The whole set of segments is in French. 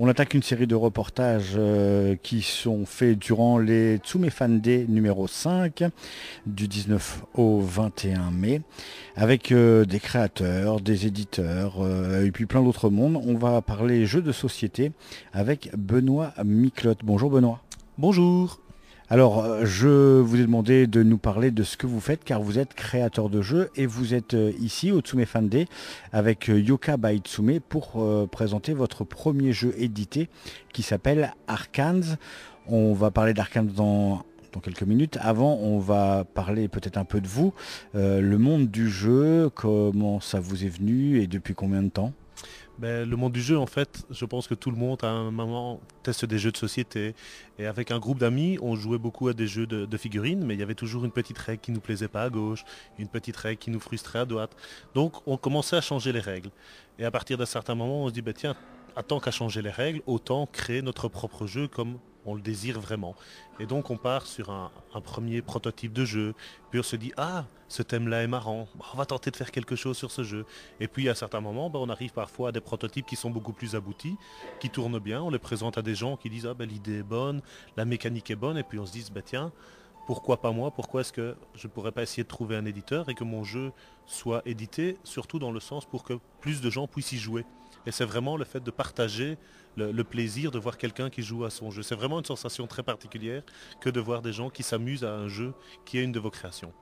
On attaque une série de reportages euh, qui sont faits durant les Tsumefan Day numéro 5 du 19 au 21 mai avec euh, des créateurs, des éditeurs euh, et puis plein d'autres mondes. On va parler jeux de société avec Benoît Miclotte. Bonjour Benoît. Bonjour. Alors, euh, je vous ai demandé de nous parler de ce que vous faites, car vous êtes créateur de jeux et vous êtes euh, ici au Tsume Fan Day avec euh, Yoka by Tsume pour présenter votre premier jeu édité qui s'appelle Arcans. On va parler d'Arcans dans, dans quelques minutes. Avant, on va parler peut-être un peu de vous, le monde du jeu, comment ça vous est venu et depuis combien de temps? Ben, le monde du jeu, en fait, je pense que tout le monde à un moment teste des jeux de société. Et avec un groupe d'amis, on jouait beaucoup à des jeux de, figurines, mais il y avait toujours une petite règle qui nous plaisait pas à gauche, une petite règle qui nous frustrait à droite. Donc on commençait à changer les règles. Et à partir d'un certain moment, on se dit, ben, tiens, tant qu'à changer les règles, autant créer notre propre jeu comme on le désire vraiment. Et donc on part sur un, premier prototype de jeu, puis on se dit ah ce thème-là est marrant, on va tenter de faire quelque chose sur ce jeu. Et puis à certains moments, ben, on arrive parfois à des prototypes qui sont beaucoup plus aboutis, qui tournent bien, on les présente à des gens qui disent ah ben, l'idée est bonne, la mécanique est bonne, et puis on se dit bah, tiens pourquoi pas moi? Pourquoi est-ce que je ne pourrais pas essayer de trouver un éditeur et que mon jeu soit édité, surtout dans le sens pour que plus de gens puissent y jouer? Et c'est vraiment le fait de partager le, plaisir de voir quelqu'un qui joue à son jeu. C'est vraiment une sensation très particulière que de voir des gens qui s'amusent à un jeu qui est une de vos créations.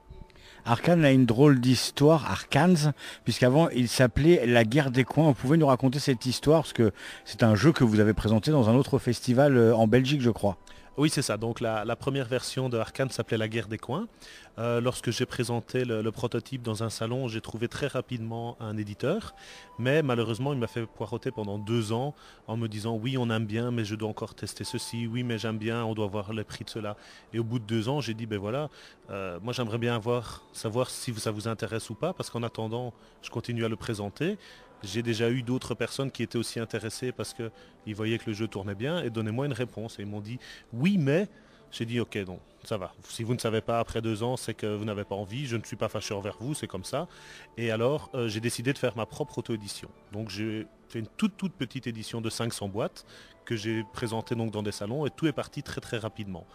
Arkane a une drôle d'histoire, Arkans, puisqu'avant il s'appelait La guerre des coins. Vous pouvez nous raconter cette histoire, parce que c'est un jeu que vous avez présenté dans un autre festival euh, en Belgique, je crois. Oui, c'est ça. Donc la, première version de Arkane s'appelait La guerre des coins. Euh, lorsque j'ai présenté le, prototype dans un salon, j'ai trouvé très rapidement un éditeur. Mais malheureusement, il m'a fait poireauter pendant deux ans en me disant oui, on aime bien, mais je dois encore tester ceci. Oui, mais j'aime bien, on doit voir le prix de cela. Et au bout de deux ans, j'ai dit ben voilà, euh, moi j'aimerais bien savoir si ça vous intéresse ou pas, parce qu'en attendant, je continue à le présenter. J'ai déjà eu d'autres personnes qui étaient aussi intéressées parce qu'ils voyaient que le jeu tournait bien et donnez-moi une réponse. Et ils m'ont dit oui, mais j'ai dit ok, donc ça va. Si vous ne savez pas après deux ans, c'est que vous n'avez pas envie. Je ne suis pas fâché envers vous, c'est comme ça. Et alors, euh, j'ai décidé de faire ma propre auto-édition. Donc j'ai fait une toute toute petite édition de 500 boîtes que j'ai présentée donc dans des salons et tout est parti très très rapidement.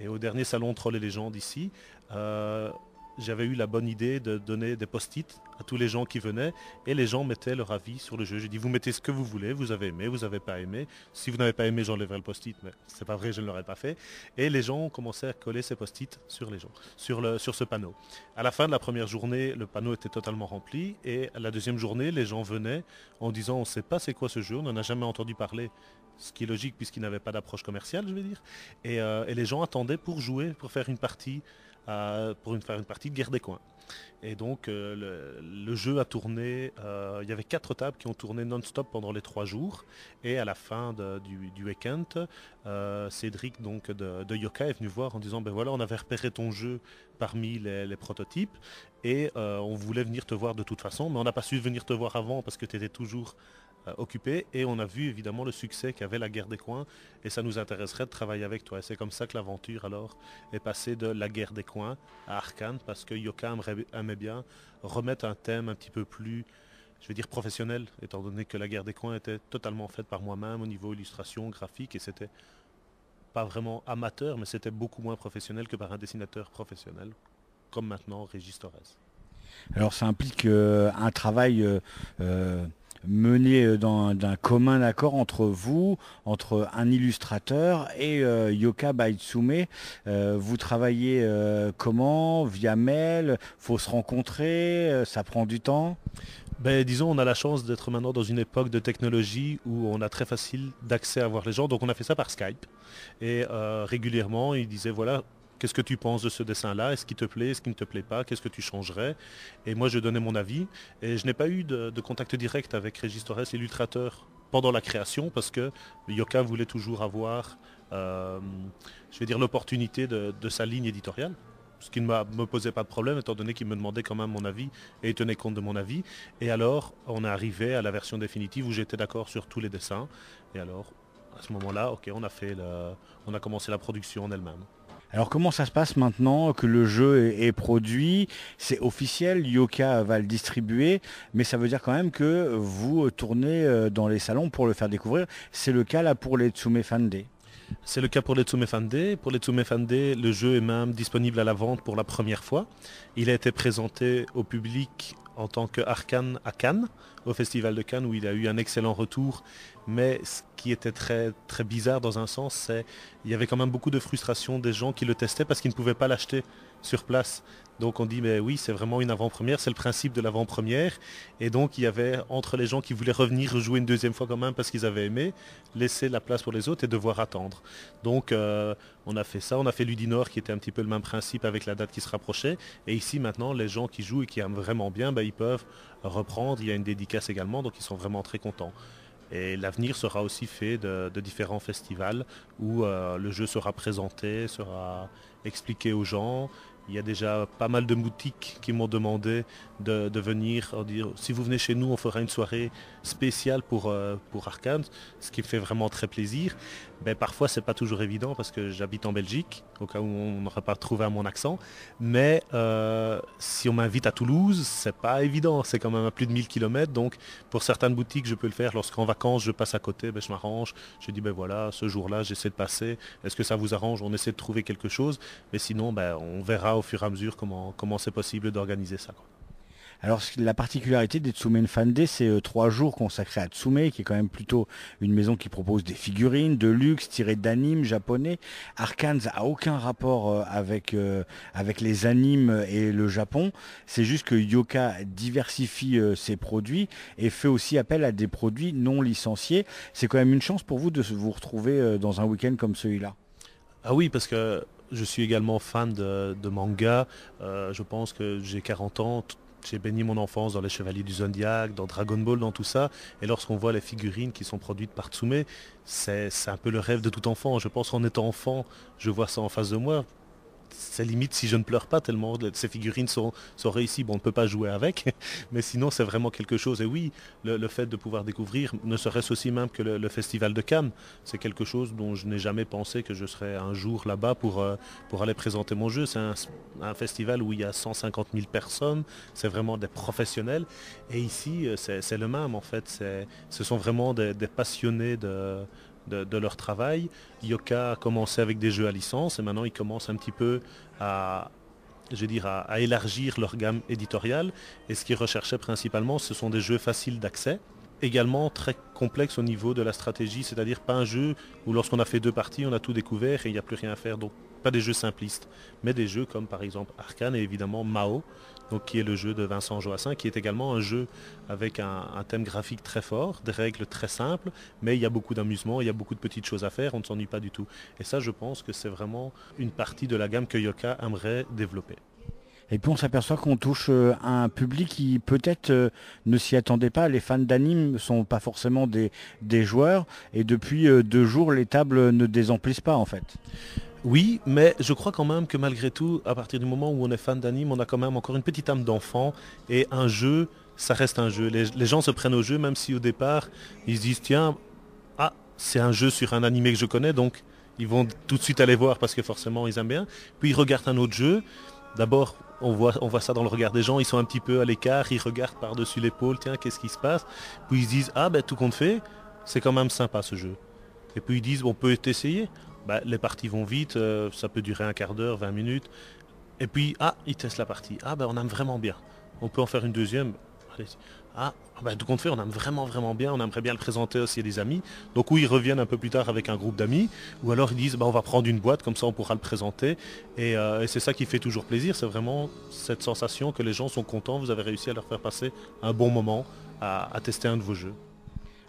Et au dernier salon Troll et légendes ici, euh, j'avais eu la bonne idée de donner des post-it à tous les gens qui venaient et les gens mettaient leur avis sur le jeu. J'ai dit vous mettez ce que vous voulez, vous avez aimé, vous n'avez pas aimé. Si vous n'avez pas aimé, j'enlèverai le post-it, mais c'est pas vrai, je ne l'aurais pas fait. Et les gens ont commencé à coller ces post-it sur les gens, sur, le, sur ce panneau. À la fin de la première journée, le panneau était totalement rempli et la deuxième journée, les gens venaient en disant on ne sait pas c'est quoi ce jeu, on n'en a jamais entendu parler ce qui est logique puisqu'il n'avait pas d'approche commerciale, je vais dire. Euh, et, les gens attendaient pour jouer, pour faire une partie pour faire une partie de guerre des coins. Et donc euh, le, jeu a tourné, euh, il y avait quatre tables qui ont tourné non-stop pendant les trois jours. Et à la fin du, week-end, euh, Cédric donc, de, Yoka est venu voir en disant, ben voilà, on avait repéré ton jeu parmi les, prototypes et on voulait venir te voir de toute façon, mais on n'a pas su venir te voir avant parce que tu étais toujours occupé et on a vu évidemment le succès qu'avait la guerre des coins et ça nous intéresserait de travailler avec toi. Et c'est comme ça que l'aventure alors est passée de la guerre des coins à Arkane parce que Yoka aimait bien remettre un thème un petit peu plus je vais dire professionnel, étant donné que la guerre des coins était totalement faite par moi-même au niveau illustration, graphique, et c'était pas vraiment amateur, mais c'était beaucoup moins professionnel que par un dessinateur professionnel, comme maintenant Régis Torres. Alors ça implique euh, un travail euh, euh, dans d'un commun accord entre vous, entre un illustrateur et euh, Yoka Baitsume. Euh, vous travaillez comment? Via mail? Faut se rencontrer? Ça prend du temps? Ben, disons, on a la chance d'être maintenant dans une époque de technologie où on a très facile d'accès à voir les gens. Donc on a fait ça par Skype. Et régulièrement, il disait, voilà, Qu'est-ce que tu penses de ce dessin-là? Est-ce qu'il te plaît? Est-ce qu'il ne te plaît pas? Qu'est-ce que tu changerais? Et moi, je donnais mon avis. Et je n'ai pas eu de, contact direct avec Régis Torres, l'illustrateur, pendant la création, parce que Yoka voulait toujours avoir, euh, je vais dire, l'opportunité de, sa ligne éditoriale ce qui ne me posait pas de problème, étant donné qu'il me demandait quand même mon avis et il tenait compte de mon avis. Et alors, on est arrivé à la version définitive où j'étais d'accord sur tous les dessins. Et alors, à ce moment-là, on a fait on a commencé la production en elle-même. Alors comment ça se passe maintenant que le jeu est, produit? C'est officiel, Yoka va le distribuer, mais ça veut dire quand même que vous tournez euh, dans les salons pour le faire découvrir. C'est le cas là pour les Tsume Fande. C'est le cas pour les Tsume Fande. Pour les Tsume Fande, le jeu est même disponible à la vente pour la première fois. Il a été présenté au public en tant que à Cannes, au Festival de Cannes, où il a eu un excellent retour. Mais ce qui était très, très bizarre dans un sens, c'est qu'il y avait quand même beaucoup de frustration des gens qui le testaient parce qu'ils ne pouvaient pas l'acheter sur place. Donc on dit, mais oui, c'est vraiment une avant-première, c'est le principe de l'avant-première. Et donc il y avait entre les gens qui voulaient revenir jouer une deuxième fois quand même parce qu'ils avaient aimé, laisser la place pour les autres et devoir attendre. Donc euh, on a fait ça, on a fait Ludinor qui était un petit peu le même principe avec la date qui se rapprochait. Et ici maintenant, les gens qui jouent et qui aiment vraiment bien, ben, ils peuvent reprendre. Il y a une dédicace également, donc ils sont vraiment très contents. Et l'avenir sera aussi fait de, différents festivals où euh, le jeu sera présenté, sera expliqué aux gens. Il y a déjà pas mal de boutiques qui m'ont demandé de, venir dire si vous venez chez nous, on fera une soirée spéciale pour, euh, pour Arkane, ce qui me fait vraiment très plaisir. Ben, parfois, ce n'est pas toujours évident parce que j'habite en Belgique, au cas où on n'aurait pas trouvé à mon accent. Mais euh, si on m'invite à Toulouse, c'est pas évident. C'est quand même à plus de 1000 km. Donc, pour certaines boutiques, je peux le faire. Lorsqu'en vacances, je passe à côté, ben, je m'arrange. Je dis, ben voilà, ce jour-là, j'essaie de passer. Est-ce que ça vous arrange? On essaie de trouver quelque chose. Mais sinon, ben, on verra au fur et à mesure comment, comment c'est possible d'organiser ça. Alors la particularité des Tsumen Fande, c'est euh, trois jours consacrés à Tsume, qui est quand même plutôt une maison qui propose des figurines de luxe tirées d'animes japonais. Arkans a aucun rapport euh, avec, euh, avec les animes et le Japon. C'est juste que Yoka diversifie ses produits et fait aussi appel à des produits non licenciés. C'est quand même une chance pour vous de vous retrouver dans un week-end comme celui-là? Ah oui, parce que je suis également fan de, manga. je pense que j'ai 40 ans j'ai baigné mon enfance dans les Chevaliers du Zodiac, dans Dragon Ball, dans tout ça. Et lorsqu'on voit les figurines qui sont produites par Tsume, c'est un peu le rêve de tout enfant. Je pense qu'en étant enfant, je vois ça en face de moi c'est limite si je ne pleure pas tellement ces figurines sont, sont réussies. On ne peut pas jouer avec, mais sinon c'est vraiment quelque chose. Et oui, le, fait de pouvoir découvrir, ne serait-ce aussi même que le, festival de Cannes, c'est quelque chose dont je n'ai jamais pensé que je serais un jour là-bas pour, euh, pour aller présenter mon jeu. C'est un, festival où il y a 150 000 personnes, c'est vraiment des professionnels. Et ici, euh, c'est le même en fait. Ce sont vraiment des passionnés de de, leur travail. Yoka a commencé avec des jeux à licence et maintenant ils commencent un petit peu à, à, élargir leur gamme éditoriale. Et ce qu'ils recherchaient principalement, ce sont des jeux faciles d'accès, également très complexes au niveau de la stratégie, c'est-à-dire pas un jeu où lorsqu'on a fait deux parties, on a tout découvert et il n'y a plus rien à faire. Donc pas des jeux simplistes, mais des jeux comme par exemple Arkane et évidemment Mao, qui est le jeu de Vincent Joassin, qui est également un jeu avec un, thème graphique très fort, des règles très simples, mais il y a beaucoup d'amusement, il y a beaucoup de petites choses à faire, on ne s'ennuie pas du tout. Et ça, je pense que c'est vraiment une partie de la gamme que Yoka aimerait développer. Et puis on s'aperçoit qu'on touche euh, un public qui peut-être euh, ne s'y attendait pas. Les fans d'anime ne sont pas forcément des, des joueurs. Et depuis euh, deux jours, les tables ne désemplissent pas en fait. Oui, mais je crois quand même que malgré tout, à partir du moment où on est fan d'anime, on a quand même encore une petite âme d'enfant et un jeu, ça reste un jeu. Les, gens se prennent au jeu, même si au départ, ils se disent tiens, ah, c'est un jeu sur un animé que je connais, donc ils vont tout de suite aller voir parce que forcément ils aiment bien. Puis ils regardent un autre jeu. D'abord, on voit, ça dans le regard des gens, ils sont un petit peu à l'écart, ils regardent par-dessus l'épaule, tiens, qu'est-ce qui se passe? Puis ils se disent, ah ben tout compte fait, c'est quand même sympa ce jeu. Et puis ils disent, on peut essayer. Bah, les parties vont vite, euh, ça peut durer un quart d'heure, 20 minutes. Et puis, ah, ils testent la partie. Ah, ben on aime vraiment bien. On peut en faire une deuxième. Ah, bah, tout compte fait, on aime vraiment, vraiment bien. On aimerait bien le présenter aussi à des amis. Donc, ou ils reviennent un peu plus tard avec un groupe d'amis, ou alors ils disent, bah, on va prendre une boîte, comme ça on pourra le présenter. Et, euh, c'est ça qui fait toujours plaisir. C'est vraiment cette sensation que les gens sont contents. Vous avez réussi à leur faire passer un bon moment à tester un de vos jeux.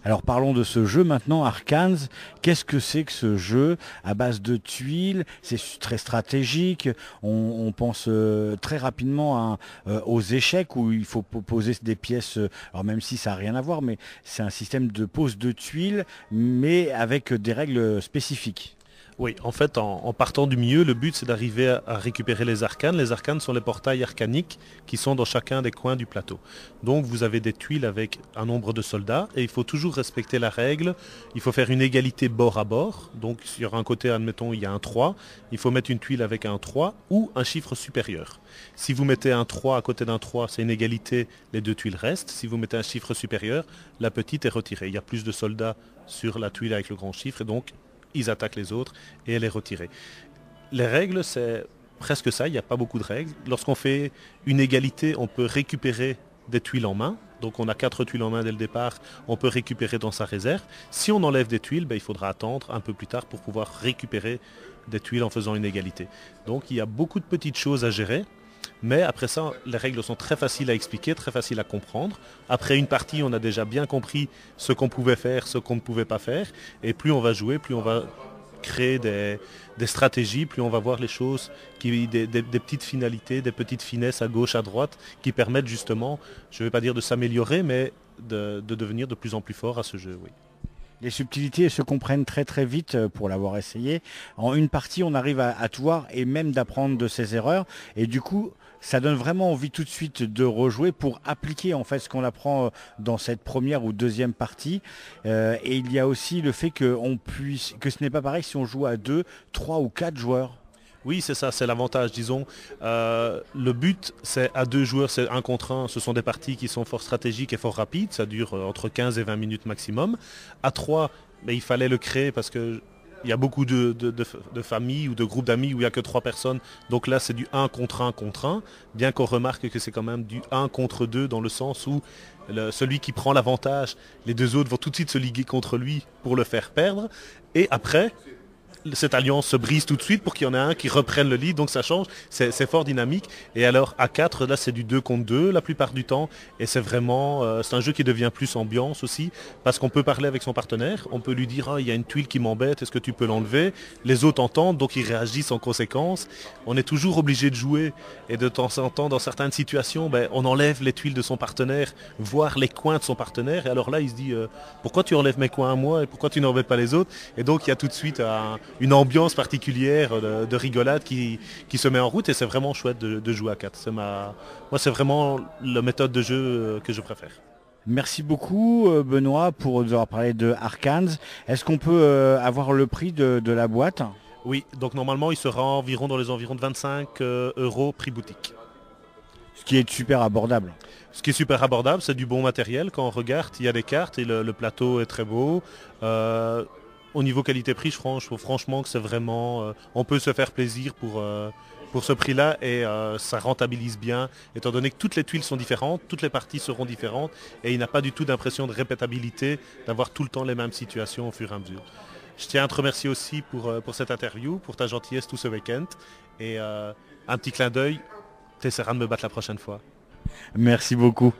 Alors parlons de ce jeu maintenant, Arcans. Qu'est-ce que c'est que ce jeu à base de tuiles? C'est très stratégique. On, pense euh, très rapidement euh, aux échecs où il faut poser des pièces. Euh, alors même si ça n'a rien à voir, mais c'est un système de pose de tuiles, mais avec des règles spécifiques. Oui, en fait, en, partant du milieu, le but c'est d'arriver à, récupérer les arcanes. Les arcanes sont les portails arcaniques qui sont dans chacun des coins du plateau. Donc vous avez des tuiles avec un nombre de soldats et il faut toujours respecter la règle. Il faut faire une égalité bord à bord. Donc sur un côté, admettons, il y a un 3. Il faut mettre une tuile avec un 3 ou un chiffre supérieur. Si vous mettez un 3 à côté d'un 3, c'est une égalité, les deux tuiles restent. Si vous mettez un chiffre supérieur, la petite est retirée. Il y a plus de soldats sur la tuile avec le grand chiffre et donc ils attaquent les autres et elle est. Les règles, c'est presque ça, il n'y a pas beaucoup de règles. Lorsqu'on fait une égalité, on peut récupérer des tuiles en main. Donc on a quatre tuiles en main dès le départ, on peut récupérer dans sa réserve. Si on enlève des tuiles, ben, il faudra attendre un peu plus tard pour pouvoir récupérer des tuiles en faisant une égalité. Donc il y a beaucoup de petites choses à gérer. Mais après ça, les règles sont très faciles à expliquer, très faciles à comprendre. Après une partie, on a déjà bien compris ce qu'on pouvait faire, ce qu'on ne pouvait pas faire. Et plus on va jouer, plus on va créer des, stratégies, plus on va voir les choses, des, petites finalités, des petites finesses à gauche, à droite, qui permettent justement, je ne vais pas dire de s'améliorer, mais de, devenir de plus en plus fort à ce jeu. Les subtilités se comprennent très très vite euh, pour l'avoir essayé. En une partie, on arrive à, tout voir et même d'apprendre de ses erreurs. Et du coup, ça donne vraiment envie tout de suite de rejouer pour appliquer en fait ce qu'on apprend euh, dans cette première ou deuxième partie. Euh, et il y a aussi le fait que ce n'est pas pareil si on joue à deux, trois ou quatre joueurs. Oui, c'est ça, c'est l'avantage, disons. Euh, le but, c'est à deux joueurs, c'est un contre un. Ce sont des parties qui sont fort stratégiques et fort rapides. Ça dure entre 15 et 20 minutes maximum. À trois, mais il fallait le créer parce que il y a beaucoup de, familles ou de groupes d'amis où il n'y a que trois personnes. Donc là, c'est du 1 contre 1 contre 1, bien qu'on remarque que c'est quand même du 1 contre 2 dans le sens où celui qui prend l'avantage, les deux autres vont tout de suite se liguer contre lui pour le faire perdre. Et après, cette alliance se brise tout de suite pour qu'il y en ait un qui reprenne le lead, donc ça change, c'est fort dynamique. Et alors à 4, là c'est du 2 contre 2 la plupart du temps, et c'est vraiment, euh, c'est un jeu qui devient plus ambiance aussi, parce qu'on peut parler avec son partenaire, on peut lui dire, ah, il y a une tuile qui m'embête, est-ce que tu peux l'enlever? Les autres entendent, donc ils réagissent en conséquence. On est toujours obligé de jouer, et de temps en temps, dans certaines situations, ben, on enlève les tuiles de son partenaire, voir les coins de son partenaire, et alors là il se dit, euh, pourquoi tu enlèves mes coins à moi, et pourquoi tu n'enlèves pas les autres? Et donc il y a tout de suite un une ambiance particulière de, rigolade qui, se met en route et c'est vraiment chouette de, jouer à 4. Ma... Moi, c'est vraiment la méthode de jeu euh, que je préfère. Merci beaucoup euh, Benoît pour nous avoir parlé de Arcans. Est-ce qu'on peut euh, avoir le prix de, la boîte? Oui, donc normalement il sera environ dans les environs de 25 euros prix boutique. Ce qui est super abordable. Ce qui est super abordable, c'est du bon matériel. Quand on regarde, il y a des cartes et le, plateau est très beau au niveau qualité-prix, je trouve franchement que c'est vraiment... Euh, on peut se faire plaisir pour, euh, ce prix-là et euh, ça rentabilise bien, étant donné que toutes les tuiles sont différentes, toutes les parties seront différentes et il n'a pas du tout d'impression de répétabilité, d'avoir tout le temps les mêmes situations au fur et à mesure. Je tiens à te remercier aussi pour, pour cette interview, pour ta gentillesse tout ce week-end et un petit clin d'œil, tu essaieras de me battre la prochaine fois. Merci beaucoup.